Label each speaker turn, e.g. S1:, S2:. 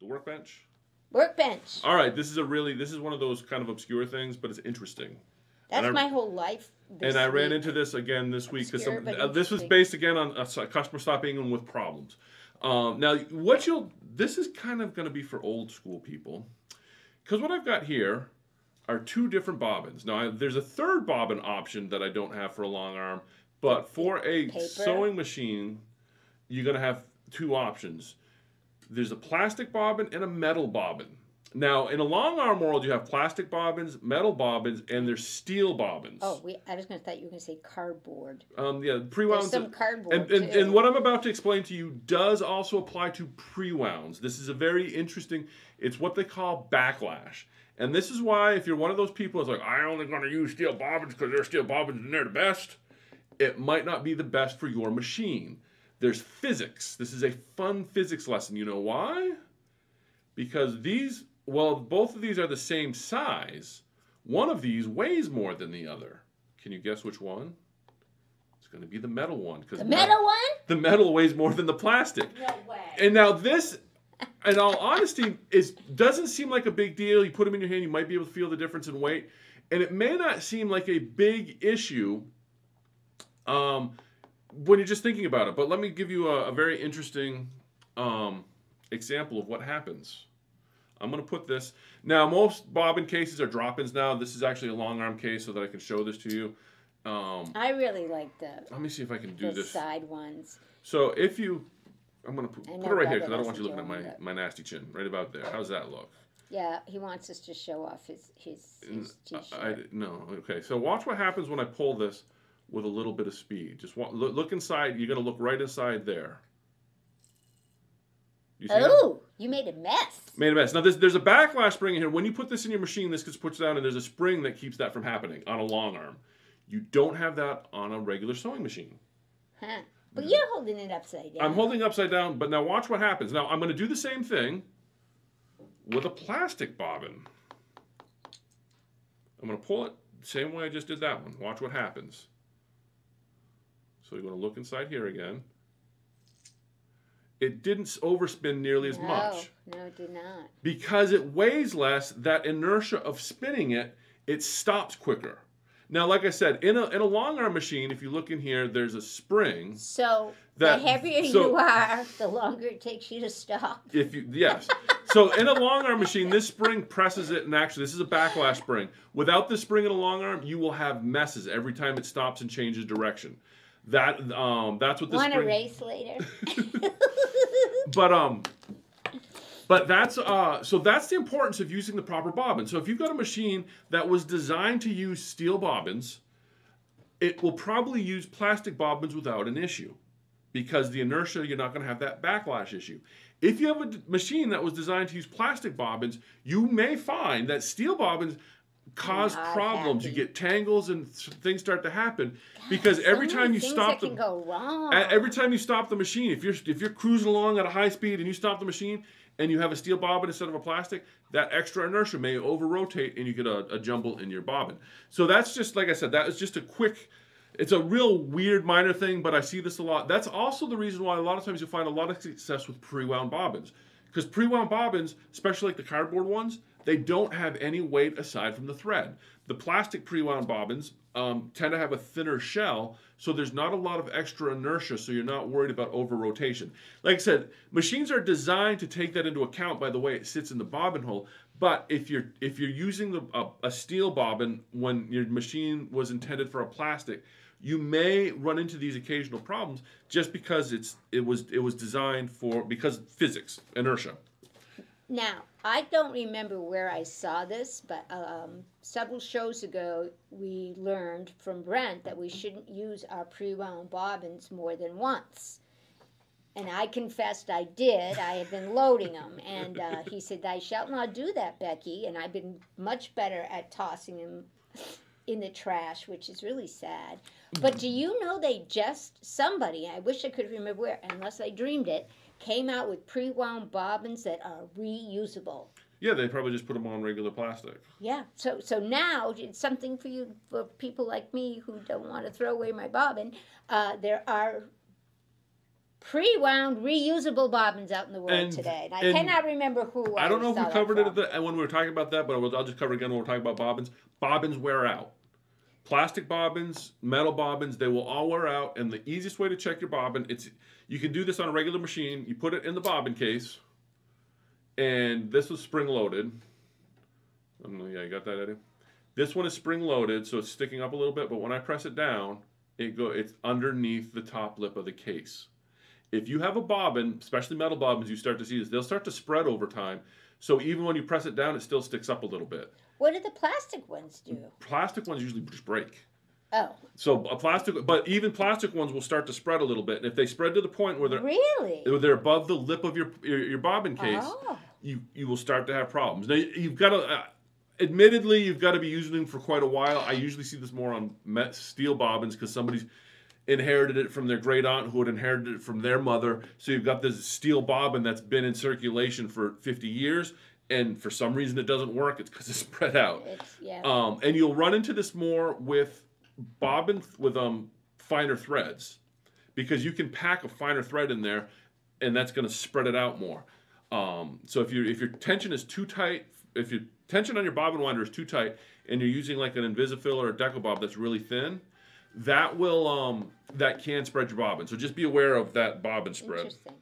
S1: The workbench.
S2: Workbench.
S1: All right, this is a really this is one of those kind of obscure things, but it's interesting.
S2: That's
S1: I-
S2: my whole life.
S1: and I ran
S2: week.
S1: into this again this week because uh, this was based again on a customer stopping in with problems. Um, now, what you'll this is kind of going to be for old school people because what I've got here are two different bobbins. Now, I, there's a third bobbin option that I don't have for a long arm, but for a
S2: Paper?
S1: sewing machine, you're going to have two options. There's a plastic bobbin and a metal bobbin. Now, in a long arm world, you have plastic bobbins, metal bobbins, and there's steel bobbins.
S2: Oh, we, I was going to thought you were going to say cardboard.
S1: Um, yeah, pre-wound.
S2: Some cardboard
S1: and, and,
S2: too.
S1: and what I'm about to explain to you does also apply to pre-wounds. This is a very interesting. It's what they call backlash, and this is why if you're one of those people that's like, I only going to use steel bobbins because they're steel bobbins and they're the best, it might not be the best for your machine. There's physics. This is a fun physics lesson. You know why? Because these, well, both of these are the same size. One of these weighs more than the other. Can you guess which one? It's going to be the metal one because
S2: The metal one?
S1: the metal weighs more than the plastic.
S2: No way.
S1: And now this, in all honesty, is doesn't seem like a big deal. You put them in your hand, you might be able to feel the difference in weight, and it may not seem like a big issue. Um, when you're just thinking about it, but let me give you a, a very interesting um, example of what happens. I'm going to put this now. Most bobbin cases are drop-ins now. This is actually a long arm case, so that I can show this to you. Um,
S2: I really like the,
S1: let me see if I can do
S2: the
S1: this.
S2: side ones.
S1: So if you, I'm gonna put, put it right here because I don't want you looking at my, my nasty chin, right about there. How's that look?
S2: Yeah, he wants us to show off his his, his
S1: I,
S2: t-shirt.
S1: I- no, okay. So watch what happens when I pull this with a little bit of speed. Just wa- look, look inside. You're gonna look right inside there. You see that?
S2: oh, you made a mess.
S1: Made a mess. Now, there's, there's a backlash spring in here. When you put this in your machine, this gets pushed down, and there's a spring that keeps that from happening on a long arm. You don't have that on a regular sewing machine.
S2: Huh. But you're holding it upside down.
S1: I'm holding it upside down, but now watch what happens. Now, I'm going to do the same thing with a plastic bobbin. I'm going to pull it the same way I just did that one. Watch what happens. So you're going to look inside here again. It didn't overspin nearly as
S2: no,
S1: much.
S2: No, it did not.
S1: because it weighs less, that inertia of spinning it, it stops quicker. Now, like I said, in a in a long arm machine, if you look in here, there's a spring.
S2: So
S1: That-
S2: the heavier
S1: so-
S2: you are, the longer it takes you to stop.
S1: If you yes, so in a long arm machine, this spring presses it, and actually, this is a backlash spring. Without this spring in a long arm, you will have messes every time it stops and changes direction. That um, that's what this
S2: Want a
S1: spring.
S2: race later?
S1: but um but that's uh so that's the importance of using the proper bobbin so if you've got a machine that was designed to use steel bobbins it will probably use plastic bobbins without an issue because the inertia you're not going to have that backlash issue if you have a machine that was designed to use plastic bobbins you may find that steel bobbins cause problems you get tangles and things start to happen because every
S2: So
S1: time you stop the. Every time you stop the machine, if you're if you're cruising along at a high speed and you stop the machine and you have a steel bobbin instead of a plastic, that extra inertia may over rotate and you get a, a jumble in your bobbin. So that's just like I said, that is just a quick. It's a real weird minor thing, but I see this a lot. That's also the reason why a lot of times you'll find a lot of success with pre-wound bobbins, because pre-wound bobbins, especially like the cardboard ones, they don't have any weight aside from the thread. The plastic pre-wound bobbins um, tend to have a thinner shell, so there's not a lot of extra inertia, so you're not worried about over rotation. Like I said, machines are designed to take that into account by the way it sits in the bobbin hole. But if you're if you're using the, a, a steel bobbin when your machine was intended for a plastic, you may run into these occasional problems just because it's it was it was designed for because physics inertia.
S2: Now, I don't remember where I saw this, but um, several shows ago, we learned from Brent that we shouldn't use our pre wound bobbins more than once. And I confessed I did. I had been loading them. And uh, he said, I shall not do that, Becky. And I've been much better at tossing them in the trash, which is really sad. But do you know they just, somebody, I wish I could remember where, unless I dreamed it, came out with pre wound bobbins that are reusable.
S1: Yeah, they probably just put them on regular plastic.
S2: Yeah, so so now it's something for you for people like me who don't want to throw away my bobbin. Uh, there are pre-wound reusable bobbins out in the world
S1: And-
S2: today. And I
S1: and
S2: cannot remember who.
S1: I don't know if we covered it at the, when we were talking about that, but I'll, I'll just cover it again when we're talking about bobbins. Bobbins wear out. Plastic bobbins, metal bobbins, they will all wear out. And the easiest way to check your bobbin, it's you can do this on a regular machine. You put it in the bobbin case, and this was spring loaded. Know, yeah, you got that, Eddie? This one is spring loaded, so it's sticking up a little bit. But when I press it down, it go it's underneath the top lip of the case. If you have a bobbin, especially metal bobbins, you start to see this. They'll start to spread over time. So even when you press it down, it still sticks up a little bit.
S2: What do the plastic ones do?
S1: Plastic ones usually just break.
S2: Oh,
S1: So a plastic, but even plastic ones will start to spread a little bit. And if they spread to the point where they're
S2: really?
S1: they're above the lip of your your, your bobbin case,
S2: Oh.
S1: you you will start to have problems. Now you've got to, uh, admittedly, you've got to be using them for quite a while. I usually see this more on steel bobbins because somebody's inherited it from their great aunt who had inherited it from their mother. So you've got this steel bobbin that's been in circulation for 50 years, and for some reason it doesn't work. It's because it's spread out.
S2: It's yeah.
S1: Um, and you'll run into this more with bobbin with um finer threads because you can pack a finer thread in there and that's going to spread it out more. Um, so if you if your tension is too tight, if your tension on your bobbin winder is too tight and you're using like an InvisaFil or a Decobob that's really thin, that will um that can spread your bobbin. So just be aware of that bobbin spread.
S2: Interesting.